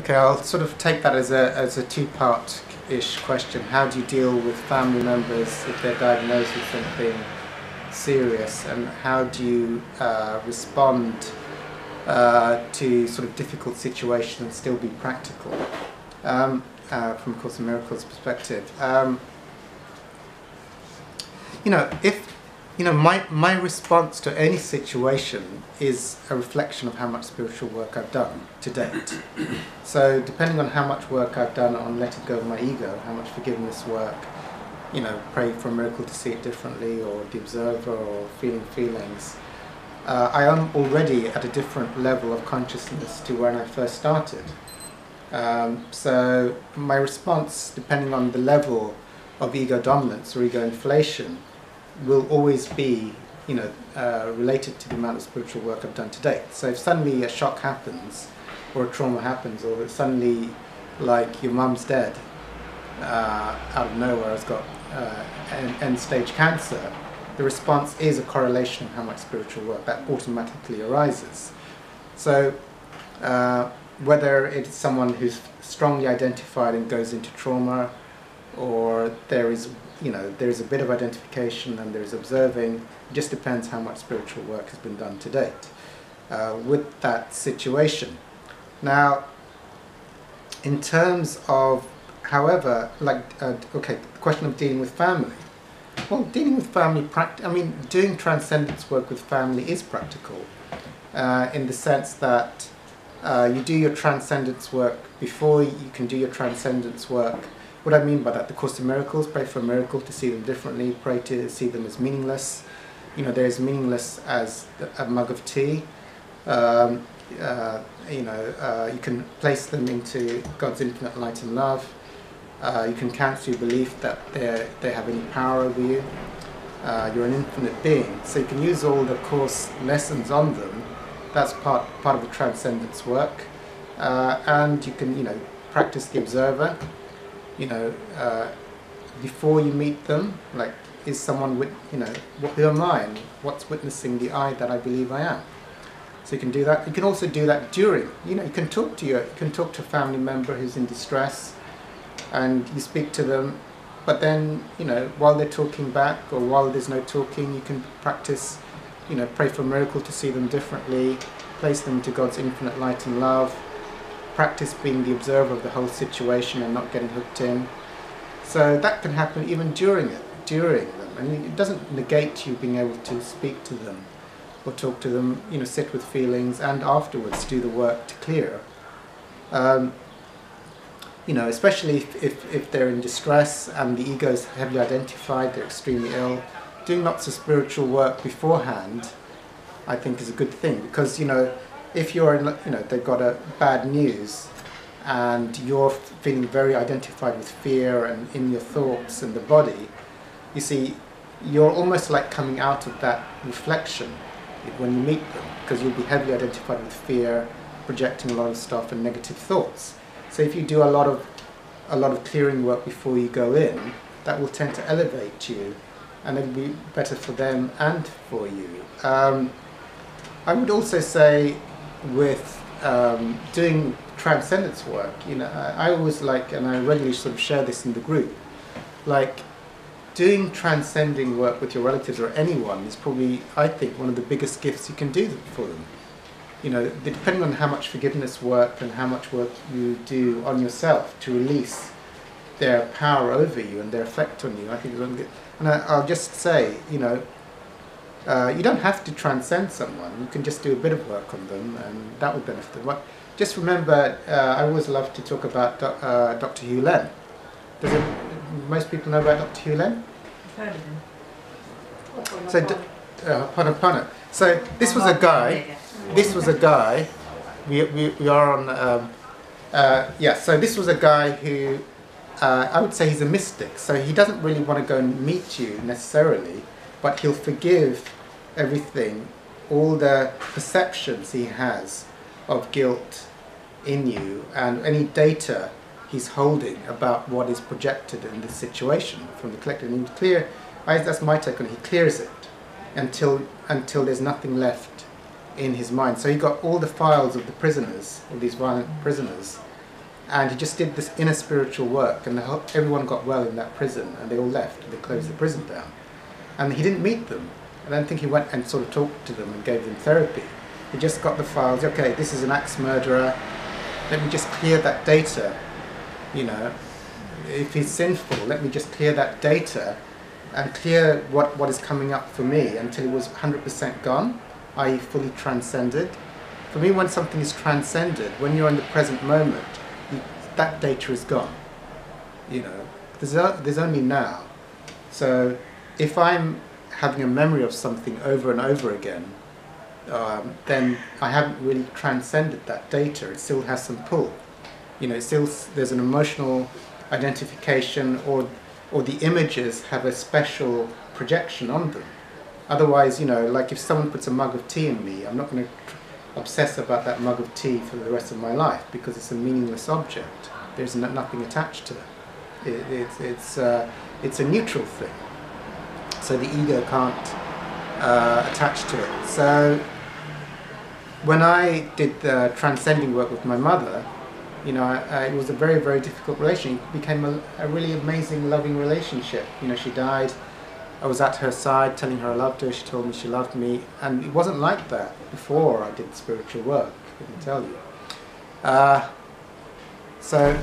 Okay, I'll sort of take that as a, as a two-part-ish question. How do you deal with family members if they're diagnosed with something serious and how do you uh, respond uh, to sort of difficult situations and still be practical um, uh, from Course in Miracles perspective? Um, you know, if you know, my, my response to any situation is a reflection of how much spiritual work I've done to date. so, depending on how much work I've done on letting go of my ego, how much forgiveness work, you know, pray for a miracle to see it differently, or the observer, or feeling feelings, uh, I am already at a different level of consciousness to when I first started. Um, so, my response, depending on the level of ego dominance or ego inflation, will always be, you know, uh, related to the amount of spiritual work I've done to date. So if suddenly a shock happens, or a trauma happens, or suddenly, like your mum's dead, uh, out of nowhere has got uh, end stage cancer, the response is a correlation of how much spiritual work that automatically arises. So uh, whether it's someone who's strongly identified and goes into trauma, or there is you know, there's a bit of identification and there's observing. It just depends how much spiritual work has been done to date uh, with that situation. Now, in terms of, however, like, uh, okay, the question of dealing with family. Well, dealing with family, practice. I mean, doing transcendence work with family is practical uh, in the sense that uh, you do your transcendence work before you can do your transcendence work what I mean by that, the Course of Miracles, pray for a miracle to see them differently, pray to see them as meaningless. You know, they're as meaningless as a mug of tea. Um, uh, you know, uh, you can place them into God's infinite light and love. Uh, you can cancel your belief that they they have any power over you. Uh, you're an infinite being, so you can use all the course lessons on them. That's part part of the transcendence work, uh, and you can you know practice the observer you know, uh, before you meet them, like, is someone with, you know, what, who am I and what's witnessing the I that I believe I am? So you can do that. You can also do that during. You know, you can talk to your, you can talk to a family member who's in distress, and you speak to them. But then, you know, while they're talking back, or while there's no talking, you can practice. You know, pray for a miracle to see them differently, place them to God's infinite light and love, practice being the observer of the whole situation and not getting hooked in. So that can happen even during it, during them. And it doesn't negate you being able to speak to them or talk to them, you know, sit with feelings and afterwards do the work to clear. Um, you know, especially if, if, if they're in distress and the ego is heavily identified, they're extremely ill, doing lots of spiritual work beforehand, I think is a good thing because, you know, if you're in, you know, they've got a bad news and you're feeling very identified with fear and in your thoughts and the body, you see, you're almost like coming out of that reflection when you meet them because you'll be heavily identified with fear, projecting a lot of stuff and negative thoughts. So if you do a lot of a lot of clearing work before you go in, that will tend to elevate you, and it'll be better for them and for you. Um, I would also say with um, doing transcendence work, you know, I, I, always like, and I regularly sort of share this in the group, like doing transcending work with your relatives or anyone is probably, I think, one of the biggest gifts you can do for them. You know, depending on how much forgiveness work and how much work you do on yourself to release their power over you and their effect on you, I think, and I, I'll just say, you know, uh, you don't have to transcend someone. You can just do a bit of work on them, and that will benefit them. What, just remember, uh, I always love to talk about uh, Dr. Hew Len. Does it, most people know about Dr. Hew Len? I've heard of him. So, uh, Ho'oponopono. So this was a guy. This was a guy. We, we, we are on. Um, uh, yeah. So this was a guy who uh, I would say he's a mystic. So he doesn't really want to go and meet you necessarily but he'll forgive everything, all the perceptions he has of guilt in you, and any data he's holding about what is projected in this situation from the collective. And clear, I, that's my take on it. He clears it until until there's nothing left in his mind. So he got all the files of the prisoners, all these violent prisoners, and he just did this inner spiritual work, and whole, everyone got well in that prison, and they all left, and they closed the prison down. And he didn't meet them. I don't think he went and sort of talked to them and gave them therapy. He just got the files. Okay, this is an axe murderer. Let me just clear that data. You know, if he's sinful, let me just clear that data and clear what, what is coming up for me until it was 100% gone, i.e., fully transcended. For me, when something is transcended, when you're in the present moment, you, that data is gone. You know, there's, there's only now. So if I'm having a memory of something over and over again, um, then I haven't really transcended that data. It still has some pull. You know, still there's an emotional identification or or the images have a special projection on them. Otherwise, you know, like if someone puts a mug of tea in me, I'm not going to obsess about that mug of tea for the rest of my life because it's a meaningless object. There's nothing attached to it. it it's, it's, uh, it's a neutral thing. So the ego can't uh, attach to it. So when I did the transcending work with my mother, you know, it was a very, very difficult relationship. It became a, a, really amazing, loving relationship. You know, she died. I was at her side telling her I loved her. She told me she loved me. And it wasn't like that before I did spiritual work, I can tell you. Uh, so